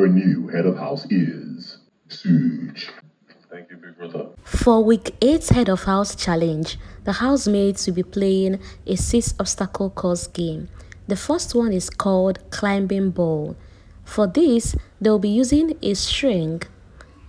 Your new head of house is Sooj. Thank you, Big Brother. For week 8's head of house challenge, the housemates will be playing a 6 obstacle course game. The first one is called climbing ball. For this, they'll be using a string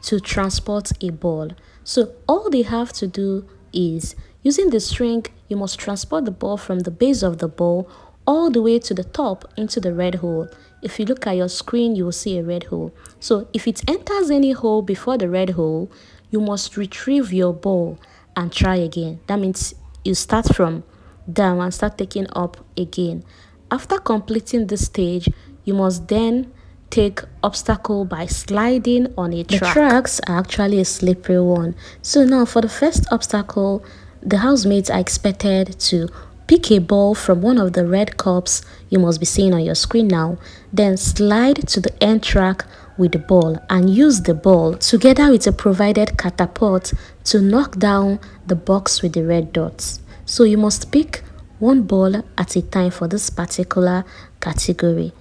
to transport a ball. So all they have to do is using the string, you must transport the ball from the base of the ball all the way to the top into the red hole. If you look at your screen, you will see a red hole. So if it enters any hole before the red hole, you must retrieve your ball and try again. That means you start from down and start taking up again. After completing this stage, you must then take obstacle by sliding on a track. The tracks are actually a slippery one. So now for the first obstacle, the housemates are expected to pick a ball from one of the red cups you must be seeing on your screen now, then slide to the end track with the ball and use the ball together with a provided catapult to knock down the box with the red dots. So you must pick one ball at a time for this particular category.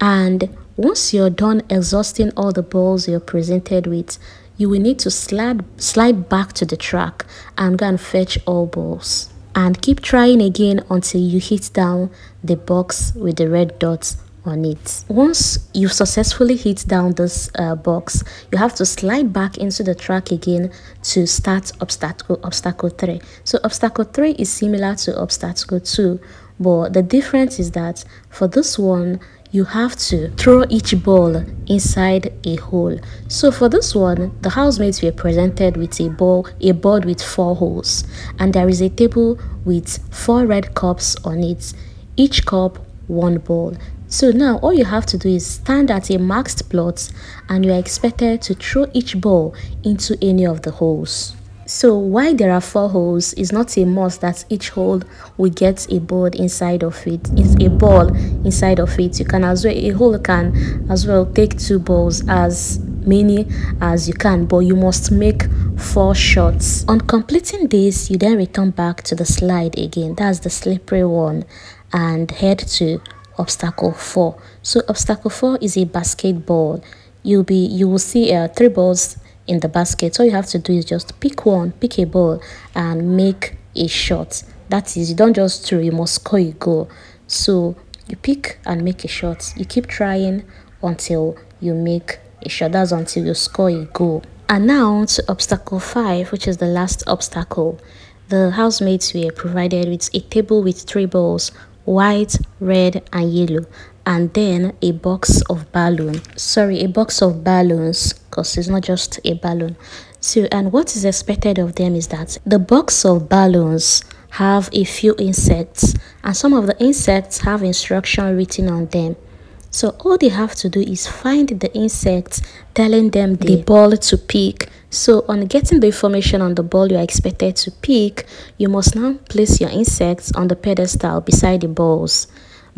And once you're done exhausting all the balls you're presented with, you will need to slide, slide back to the track and go and fetch all balls. And keep trying again until you hit down the box with the red dots on it. Once you've successfully hit down this uh, box, you have to slide back into the track again to start obstacle obstacle 3. So obstacle 3 is similar to obstacle 2, but the difference is that for this one, you have to throw each ball inside a hole. So for this one, the housemates were presented with a ball, a board with four holes, and there is a table with four red cups on it. Each cup one ball. So now all you have to do is stand at a marked plot and you are expected to throw each ball into any of the holes. So why there are four holes is not a must that each hole will get a board inside of it. It's a ball inside of it. You can as well a hole can as well take two balls as many as you can but you must make four shots on completing this you then return back to the slide again that's the slippery one and head to obstacle 4 so obstacle 4 is a basketball you'll be you will see uh, three balls in the basket all you have to do is just pick one pick a ball and make a shot. That is you don't just throw you must score a goal. So you pick and make a shot. You keep trying until you make a shot. That's until you score a goal. And now to obstacle 5 which is the last obstacle. The housemates were provided with a table with three balls white, red, and yellow, and then a box of balloon. Sorry, a box of balloons, because it's not just a balloon. So, and what is expected of them is that the box of balloons have a few insects, and some of the insects have instruction written on them. So all they have to do is find the insects telling them the ball to pick. So on getting the information on the ball you are expected to pick, you must now place your insects on the pedestal beside the balls.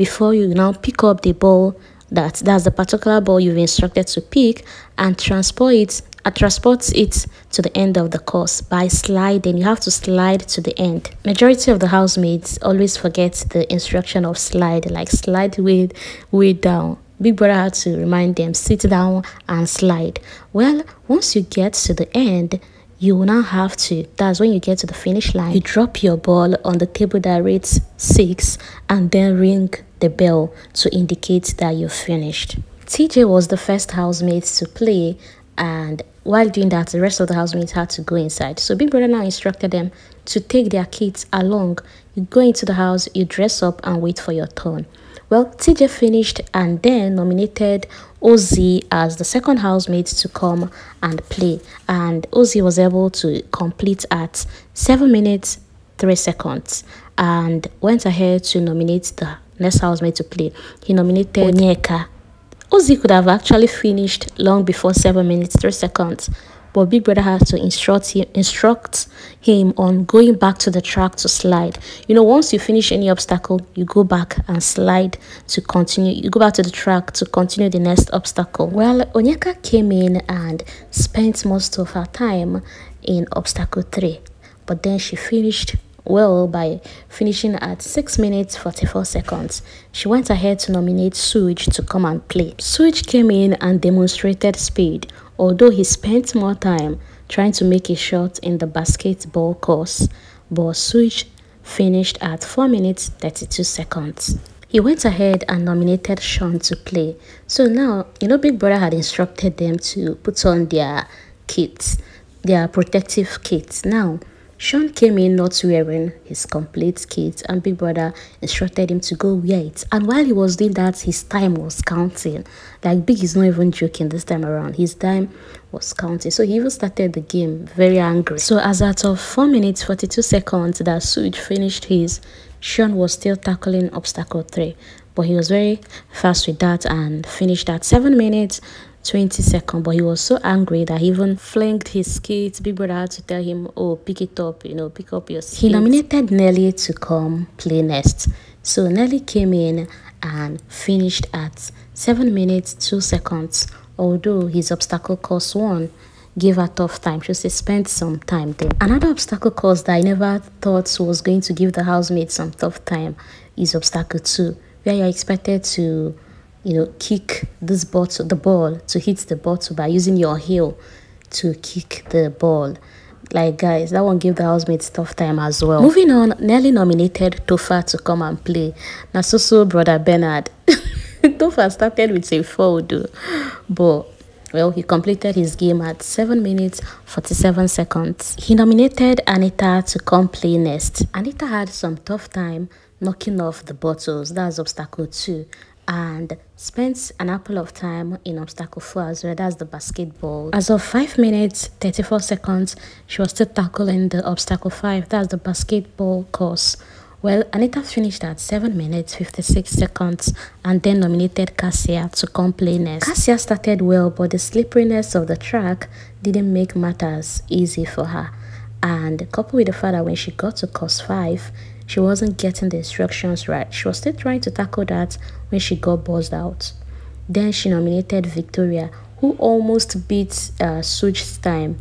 Before you now pick up the ball that that's the particular ball you've instructed to pick and transport it uh, transport it to the end of the course by sliding. You have to slide to the end. Majority of the housemates always forget the instruction of slide like slide way way down. Big brother had to remind them sit down and slide. Well once you get to the end you will now have to. That's when you get to the finish line. You drop your ball on the table that reads six and then ring the bell to indicate that you've finished. TJ was the first housemate to play and while doing that the rest of the housemates had to go inside. So big brother now instructed them to take their kids along. You go into the house you dress up and wait for your turn well tj finished and then nominated Ozee as the second housemate to come and play and Ozee was able to complete at 7 minutes 3 seconds and went ahead to nominate the next housemate to play. He nominated Onyeka. Ozee could have actually finished long before 7 minutes 3 seconds, but Big Brother has to instruct him, instruct him on going back to the track to slide. You know, once you finish any obstacle, you go back and slide to continue. You go back to the track to continue the next obstacle. Well, Onyeka came in and spent most of her time in obstacle 3, but then she finished well by finishing at 6 minutes 44 seconds. She went ahead to nominate Sooj to come and play. Sooj came in and demonstrated speed, although he spent more time trying to make a shot in the basketball course, but Sooj finished at 4 minutes 32 seconds. He went ahead and nominated Shaun to play. So now, you know, Big Brother had instructed them to put on their kits, their protective kits. Now, Shaun came in not wearing his complete kit and Big Brother instructed him to go wear it. And while he was doing that, his time was counting. Like Big is not even joking this time around. His time was counting. So he even started the game very angry. So as at of 4 minutes 42 seconds that Sooj finished his, Shaun was still tackling obstacle 3. But he was very fast with that and finished at 7 minutes 20 seconds but he was so angry that he even flinged his skates big brother had to tell him oh pick it up you know pick up your skate. he nominated nelly to come play next. So nelly came in and finished at 7 minutes 2 seconds. Although his obstacle course one gave her tough time. She spent some time there. Another obstacle course that i never thought was going to give the housemates some tough time is obstacle 2 where you're expected to you know, kick this bottle, the ball to hit the bottle by using your heel to kick the ball. Like guys, that one gave the housemates tough time as well. Moving on, Nelly nominated Topher to come and play. Now so so brother Bernard. Topher started with a foul but well, he completed his game at 7 minutes 47 seconds. He nominated Anita to come play next. Anita had some tough time knocking off the bottles. That's obstacle 2 and spent an apple of time in obstacle 4 as well that's the basketball. As of 5 minutes 34 seconds she was still tackling the obstacle 5 that's the basketball course. Well anita finished at 7 minutes 56 seconds and then nominated Kassia to come play next. Kassia started well but the slipperiness of the track didn't make matters easy for her. And coupled with the fact that when she got to course 5 she wasn't getting the instructions right. She was still trying to tackle that when she got buzzed out. Then she nominated Victoria, who almost beat uh, Sooj's time.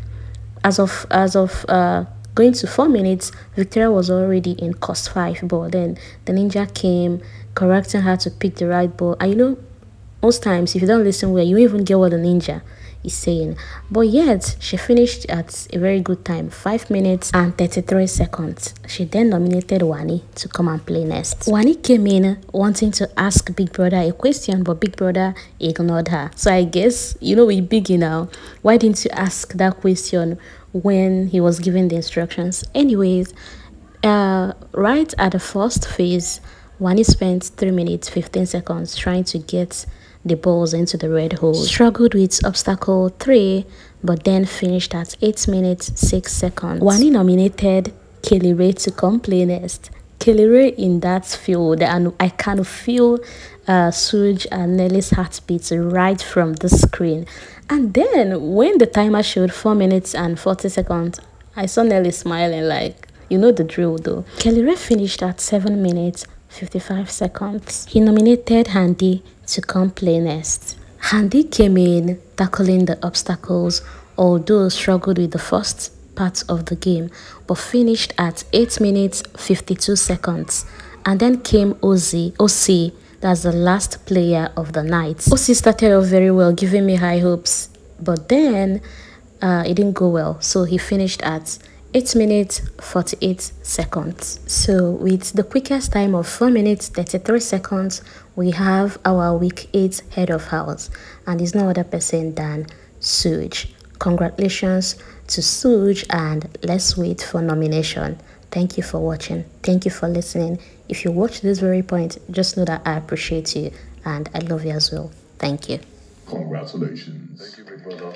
As of as of uh, going to four minutes, Victoria was already in cost five ball. Then the ninja came, correcting her to pick the right ball. And you know, most times if you don't listen well, you even get what the ninja is saying. But yet, she finished at a very good time 5 minutes and 33 seconds. She then nominated Wanni to come and play next. Wanni came in wanting to ask Big Brother a question, but Big Brother ignored her. So I guess, you know, we big now. Why didn't you ask that question when he was giving the instructions? Anyways, uh, right at the first phase, Wanni spent 3 minutes 15 seconds trying to get the balls into the red hole. Struggled with obstacle 3 but then finished at 8 minutes 6 seconds. Wanni nominated Kellyrae to. Kellyrae in that field and I can feel uh, Sooj and Nelly's heartbeats right from the screen. And then when the timer showed 4 minutes and 40 seconds, I saw Nelly smiling like, you know the drill though. Kellyrae finished at 7 minutes 55 seconds. He nominated Handi to come play next. Handi came in tackling the obstacles, although struggled with the first part of the game, but finished at 8 minutes 52 seconds. And then came Ozee, Ocee, that's the last player of the night. Ocee started off very well, giving me high hopes, but then uh, it didn't go well, so he finished at 8 minutes 48 seconds. So with the quickest time of 4 minutes 33 seconds, we have our week 8 head of house and it's no other person than Sooj. Congratulations to Sooj and let's wait for nomination. Thank you for watching. Thank you for listening. If you watch this very point, just know that I appreciate you and I love you as well. Thank you. Congratulations. Thank you, big brother.